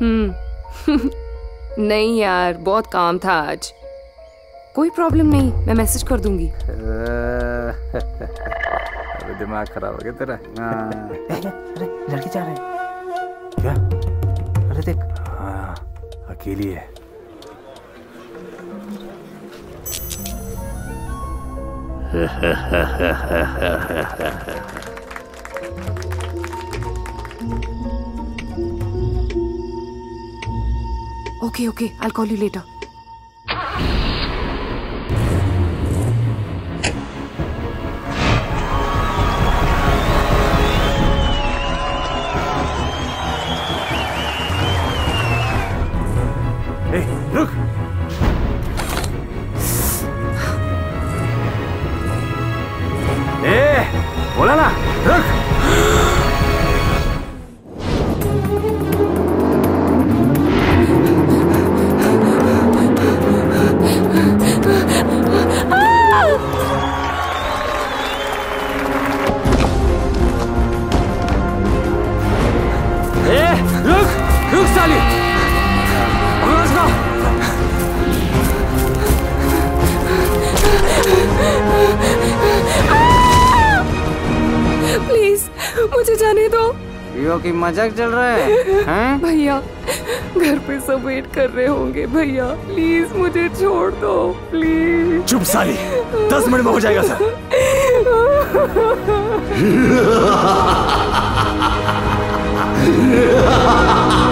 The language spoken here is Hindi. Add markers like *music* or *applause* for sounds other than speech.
हम्म। *laughs* नहीं यार बहुत काम था आज। कोई प्रॉब्लम नहीं मैं मैसेज कर दूँगी। *laughs* अरे दिमाग खराब हो गया तेरा। हाँ। अरे लड़की जा रहे हैं। क्या? अरे देख। हाँ अकेली है। *laughs* Okay okay I call you later बोला ना रुक यो की मज़ाक चल रहा है *laughs* हैं? भैया घर पे सब वेट कर रहे होंगे भैया। प्लीज़ मुझे छोड़ दो प्लीज़ चुप साली दस मिनट में हो जाएगा सर सर। *laughs*